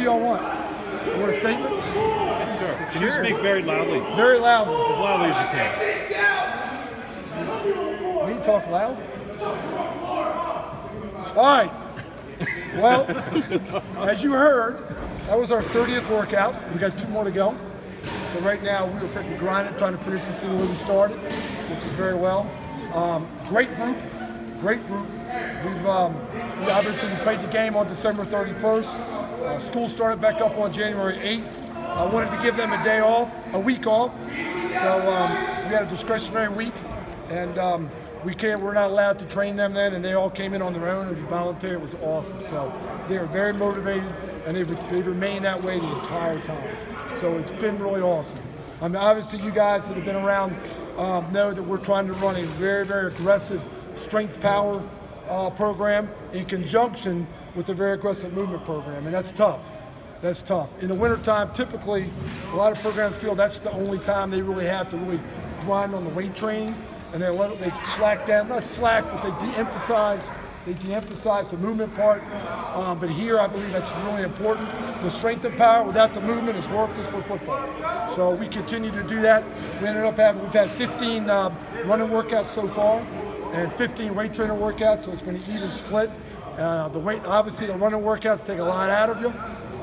do y'all want? You want a statement? Sure. Can you speak very loudly? Very loud. As loudly as you can. Me talk loud? All right. Well, as you heard, that was our 30th workout. We got two more to go. So right now we were freaking grinding, trying to finish this thing where we started, which is very well. Um, great group, great group. We've um, we obviously we played the game on December 31st. Uh, school started back up on January 8th. I wanted to give them a day off, a week off. So um, we had a discretionary week, and um, we can't. We're not allowed to train them then, and they all came in on their own and volunteered. It was awesome. So they are very motivated, and they've, they've remained that way the entire time. So it's been really awesome. I mean, obviously, you guys that have been around um, know that we're trying to run a very, very aggressive strength power uh, program in conjunction with the very aggressive movement program, and that's tough. That's tough. In the wintertime, typically, a lot of programs feel that's the only time they really have to really grind on the weight training, and they let they slack down, not slack, but they de-emphasize they de-emphasize the movement part, um, but here I believe that's really important. The strength and power without the movement is worthless for football. So we continue to do that. We ended up having we've had 15 uh, running workouts so far, and 15 weight trainer workouts. So it's been an even split. Uh, the weight, obviously, the running workouts take a lot out of you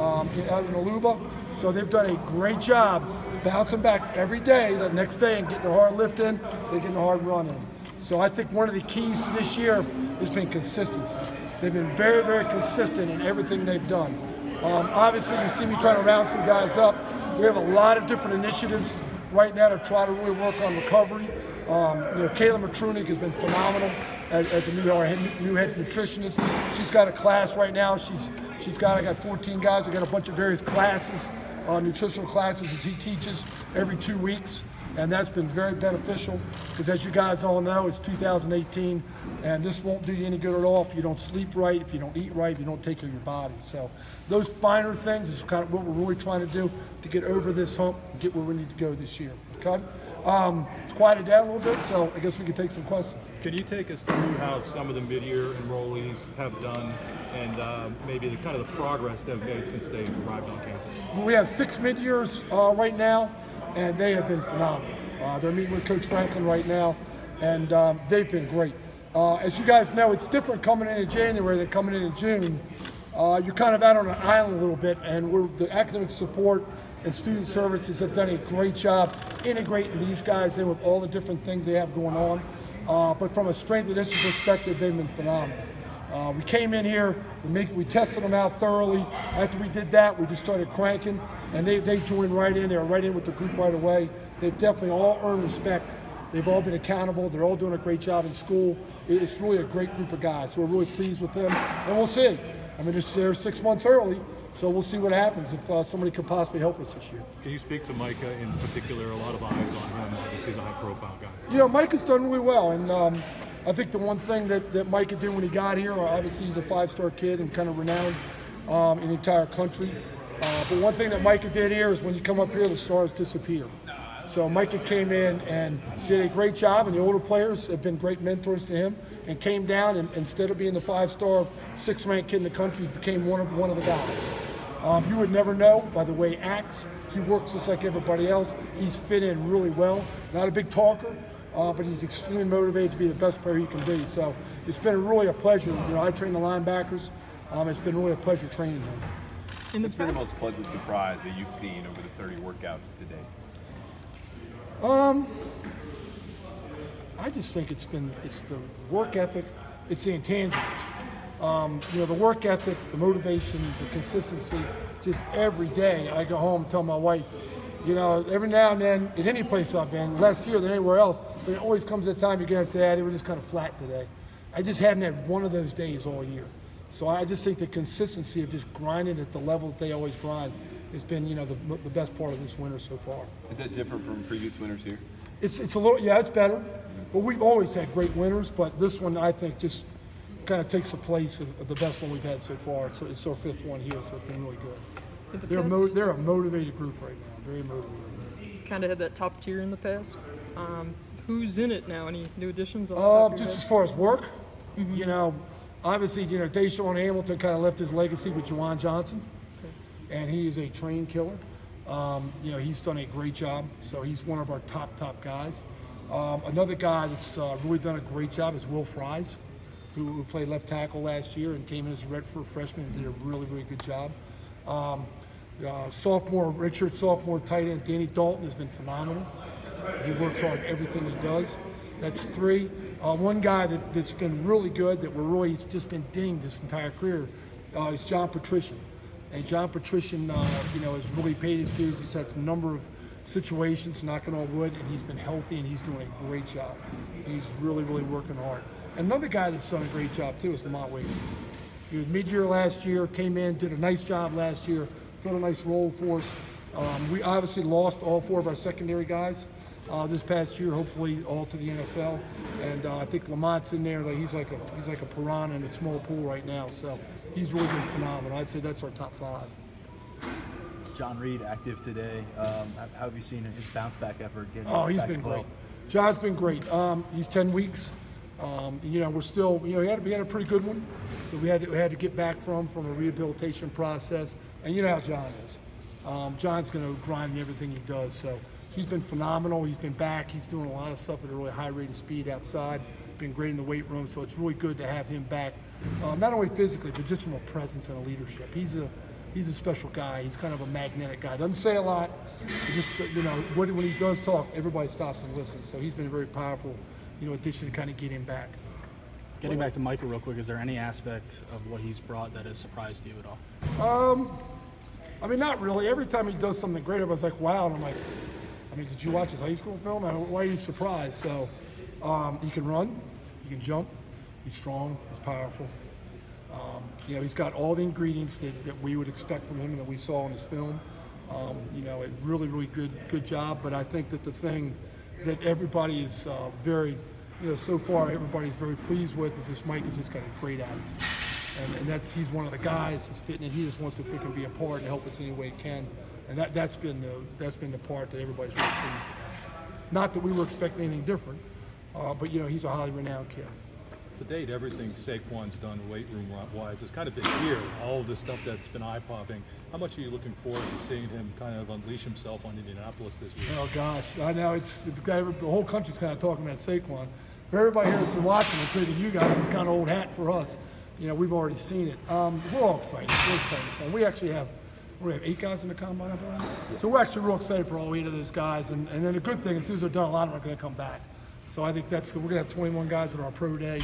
um, out in Holuba. So they've done a great job bouncing back every day, the next day, and getting a hard lift in, they're getting a hard run in. So I think one of the keys to this year has been consistency. They've been very, very consistent in everything they've done. Um, obviously, you see me trying to round some guys up. We have a lot of different initiatives right now to try to really work on recovery. Um, you know, Kayla Matrunik has been phenomenal as, as a new, new head nutritionist. She's got a class right now. She's she's got I got 14 guys. I got a bunch of various classes, uh, nutritional classes that she teaches every two weeks and that's been very beneficial because as you guys all know, it's 2018, and this won't do you any good at all if you don't sleep right, if you don't eat right, if you don't take care of your body. So those finer things is kind of what we're really trying to do to get over this hump and get where we need to go this year. Okay? Um, it's quieted down a little bit, so I guess we can take some questions. Can you take us through how some of the mid-year enrollees have done and uh, maybe the kind of the progress they've made since they arrived on campus? We have six mid-years uh, right now and they have been phenomenal. Uh, they're meeting with Coach Franklin right now, and um, they've been great. Uh, as you guys know, it's different coming in in January than coming in in June. Uh, you're kind of out on an island a little bit, and we're, the academic support and student services have done a great job integrating these guys in with all the different things they have going on. Uh, but from a strength and conditioning perspective, they've been phenomenal. Uh, we came in here, we, make, we tested them out thoroughly. After we did that, we just started cranking, and they, they joined right in. They were right in with the group right away. They've definitely all earned respect. They've all been accountable. They're all doing a great job in school. It's really a great group of guys. So we're really pleased with them, and we'll see. I mean, they're six months early, so we'll see what happens if uh, somebody could possibly help us this year. Can you speak to Micah in particular? A lot of eyes on him. Obviously, he's a high-profile guy. You know, Micah's done really well, and um, I think the one thing that, that Micah did when he got here, obviously he's a five-star kid and kind of renowned um, in the entire country. Uh, but one thing that Micah did here is when you come up here, the stars disappear. So Micah came in and did a great job, and the older players have been great mentors to him, and came down and instead of being the five-star, six-ranked kid in the country, became one of one of the guys. Um, you would never know by the way he acts. He works just like everybody else. He's fit in really well. Not a big talker, uh, but he's extremely motivated to be the best player he can be. So it's been really a pleasure. You know, I train the linebackers. Um, it's been really a pleasure training him. In the What's been the most pleasant surprise that you've seen over the 30 workouts to date? Um, I just think it's been it's the work ethic, it's the intangibles. Um, you know, the work ethic, the motivation, the consistency. Just every day, I go home, and tell my wife, you know, every now and then, in any place I've been, less here than anywhere else, but it always comes at a time you're to say, ah, they were just kind of flat today. I just haven't had one of those days all year. So I just think the consistency of just grinding at the level that they always grind has been, you know, the, the best part of this winter so far. Is that different from previous winters here? It's, it's a little, yeah, it's better. But we've always had great winters, but this one I think just kind of takes the place of, of the best one we've had so far. So it's our fifth one here, so it's been really good. The they're, mo- they're a motivated group right now very motivated. Kind of had that top tier in the past. Um, who's in it now? Any new additions? On uh, just as far as work, mm-hmm. you know, obviously, you know, DaeSean Hamilton kind of left his legacy with Juwan Johnson. And he is a train killer. Um, you know, he's done a great job, so he's one of our top top guys. Um, another guy that's uh, really done a great job is Will Fries, who, who played left tackle last year and came in as a redshirt freshman and did a really really good job. Um, uh, sophomore, Richard, sophomore tight end Danny Dalton has been phenomenal. He works on everything he does. That's three. Uh, one guy that, that's been really good that we're really he's just been dinged this entire career uh, is John Patrician. And John Patrician, uh, you know, has really paid his dues. He's had a number of situations, knocking on wood, and he's been healthy and he's doing a great job. He's really, really working hard. Another guy that's done a great job too is Lamont Wade. He was mid-year last year, came in, did a nice job last year, filled a nice role for us. Um, we obviously lost all four of our secondary guys uh, this past year, hopefully all to the NFL. And uh, I think Lamont's in there. Like he's like a he's like a piranha in a small pool right now. So he's really been phenomenal. I'd say that's our top five. John Reid active today. Um, how have you seen his bounce back effort? Getting Oh, he's been great. John's been great. Um, he's 10 weeks. Um, you know, we're still, you know, he had, we had a pretty good one that we had to, we had to get back from from a rehabilitation process. And you know how John is. Um, John's going to grind in everything he does. So he's been phenomenal. He's been back. He's doing a lot of stuff at a really high rate of speed outside. Been great in the weight room. So it's really good to have him back, uh, not only physically, but just from a presence and a leadership. He's a he's a special guy. He's kind of a magnetic guy. Doesn't say a lot. Just you know, when, when he does talk, everybody stops and listens. So he's been a very powerful, you know, addition to kind of get him back. Getting back to Michael real quick, is there any aspect of what he's brought that has surprised you at all? Um, I mean, not really. Every time he does something great, I was like, "Wow!" And I'm like, "I mean, did you watch his high school film? Why are you surprised?" So um, he can run, he can jump, he's strong, he's powerful. Um, you know, he's got all the ingredients that, that we would expect from him and that we saw in his film. Um, you know, a really, really good, good job. But I think that the thing that everybody is uh, very, you know, so far everybody's very pleased with is this Mike has just got a great attitude, and, and that's he's one of the guys. He's fitting in. He just wants to freaking be a part and help us any way he can. And that that's been the that's been the part that everybody's really pleased about. Not that we were expecting anything different, uh, but you know, he's a highly renowned kid. To date, everything Saquon's done weight room wise has kind of been here. All of the stuff that's been eye popping. How much are you looking forward to seeing him kind of unleash himself on Indianapolis this week? Oh gosh, I know it's the, whole country's kind of talking about Saquon. For everybody here that's been watching, including you guys, it's kind of old hat for us. You know, we've already seen it. Um, we're all excited. We're excited for him. We actually have we have eight guys in the combine, I believe. So we're actually real excited for all eight of those guys. And, and then the good thing, as soon as they're done, a lot of them are going to come back. So I think that's good. we're going to have 21 guys at our pro day.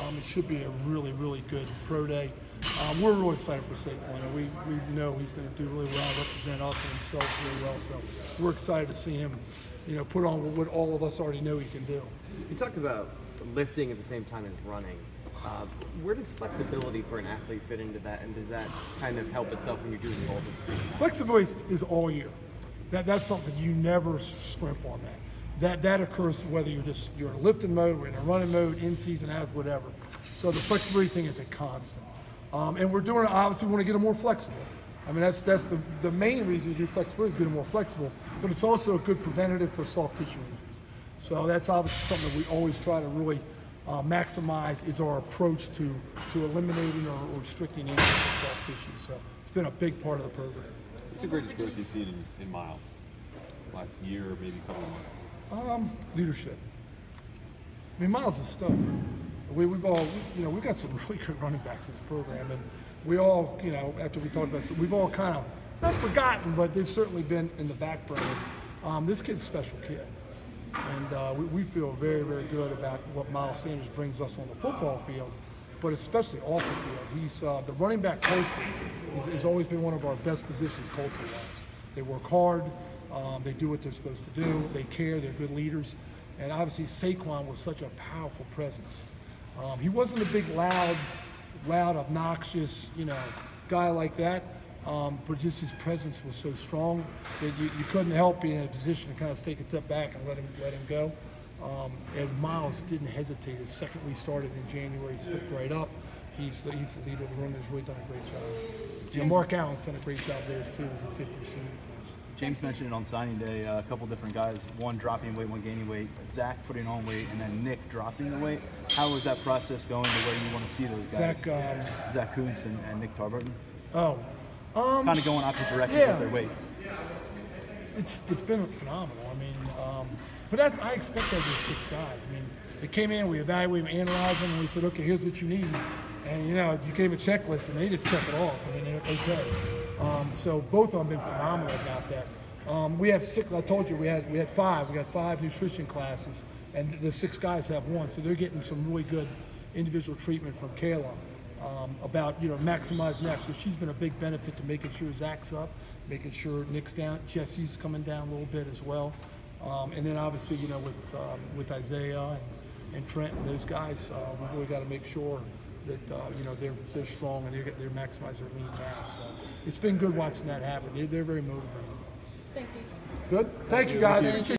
Um, it should be a really, really good pro day. Um, we're really excited for Saquon. We, we know he's going to do really well, represent us and himself really well. So we're excited to see him, you know, put on what all of us already know he can do. You talked about lifting at the same time as running. Uh, where does flexibility for an athlete fit into that, and does that kind of help itself when you're doing both at the same time? Flexibility is, is all year. That, that's something you never scrimp on that. That that occurs whether you're just you're in a lifting mode, or in a running mode, in season, as whatever. So the flexibility thing is a constant, um, and we're doing it. Obviously, we want to get them more flexible. I mean, that's that's the, the main reason to do flexibility is get them more flexible, but it's also a good preventative for soft tissue injuries. So that's obviously something that we always try to really uh, maximize is our approach to to eliminating or, or restricting injuries to soft tissue. So it's been a big part of the program. What's the greatest growth you've seen in, in Miles? Last year, or maybe a couple of months. Leadership. I mean, Miles is stud. We, we've all, you know, we've got some really good running backs in this program, and we all, you know, after we talked about it, we've all kind of not forgotten, but they've certainly been in the back burner. Um, this kid's a special kid, and uh, we, we feel very, very good about what Miles Sanders brings us on the football field, but especially off the field. He's uh, the running back culture has always been one of our best positions culture-wise. They work hard. Um, they do what they're supposed to do. They care. They're good leaders. And obviously, Saquon was such a powerful presence. Um, he wasn't a big, loud, loud, obnoxious, you know, guy like that. Um, but just his presence was so strong that you, you couldn't help being in a position to kind of take a step back and let him let him go. Um, and Miles didn't hesitate. The second we started in January, he stepped right up. He's the, he's the leader of the room. He's really done a great job. Yeah, Mark Allen's done a great job there too as a fifth receiver. James mentioned it on signing day. Uh, a couple different guys, one dropping weight, one gaining weight. Zach putting on weight, and then Nick dropping the weight. How is that process going to where you want to see those guys? Zach, um, Zach Kuntz and, and Nick Tarburton. Oh, Um, kind of going opposite directions yeah. with their weight. it's it's been phenomenal. I mean, um, but that's I expect that with six guys. I mean, they came in, we evaluated, we analyzed them, and we said, okay, here's what you need. And you know, you gave a checklist, and they just check it off. I mean, okay. Um, so both of them been phenomenal about that. Um, we have six. I told you we had we had five. We got five nutrition classes, and the six guys have one. So they're getting some really good individual treatment from Kayla um, about you know maximizing that. So she's been a big benefit to making sure Zach's up, making sure Nick's down, Jesse's coming down a little bit as well, um, and then obviously you know with um, with Isaiah and, and Trent and those guys, uh, we really got to make sure that uh, you know they're they're strong and they're they're maximizing their lean mass. So it's been good watching that happen. They're, they're very motivated. Thank you. Good. Thank you guys. Appreciate